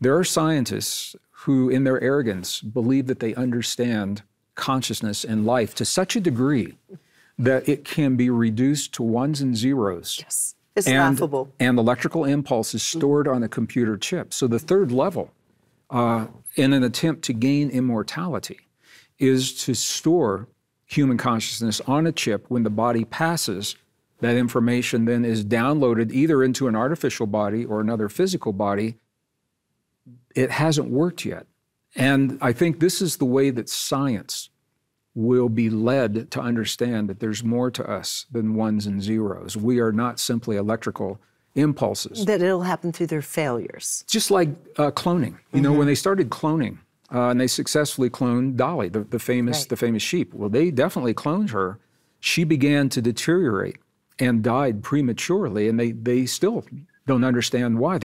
There are scientists who, in their arrogance, believe that they understand consciousness and life to such a degree that it can be reduced to ones and zeros. Yes. It's and, laughable. And electrical impulse is stored on a computer chip. So the third level, uh, in an attempt to gain immortality, is to store human consciousness on a chip when the body passes. That information then is downloaded either into an artificial body or another physical body. It hasn't worked yet. And I think this is the way that science will be led to understand that there's more to us than ones and zeros. We are not simply electrical impulses. That it'll happen through their failures. Just like uh, cloning. You mm-hmm. know, when they started cloning, uh, and they successfully cloned Dolly, the, the famous right. the famous sheep. Well, they definitely cloned her. She began to deteriorate and died prematurely, and they they still don't understand why.